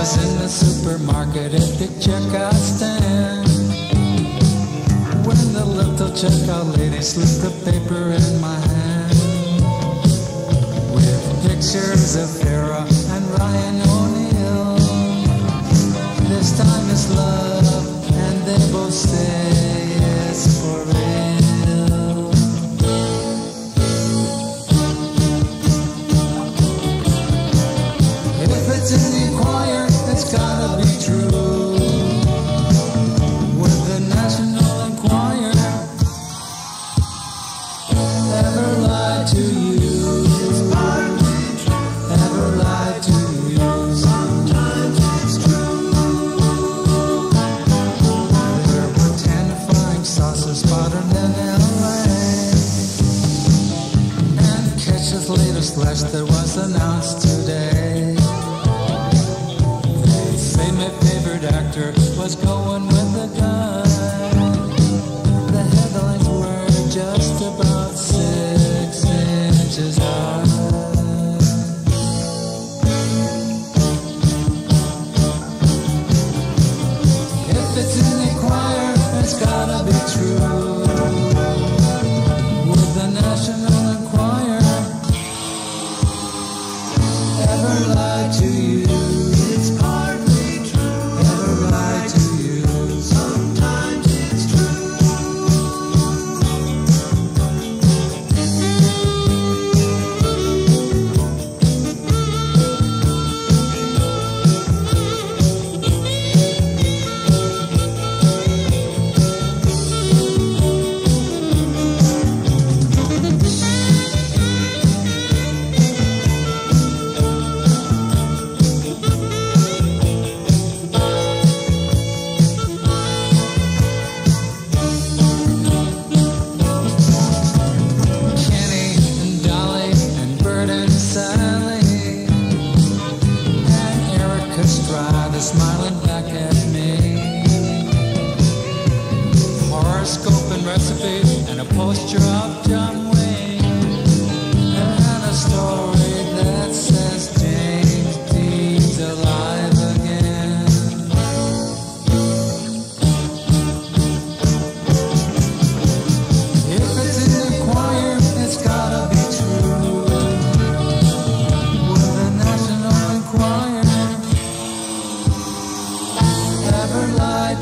Was in the supermarket at the checkout stand. When the little checkout lady slipped the paper in my hand with pictures of era. I know delicious latest flesh that was announced today. They say my favorite actor was going with recipes and a posture of John Wayne. And a story that says James Dean's alive again. If it's in the choir, it's gotta be true. With the National Enquirer, ever lied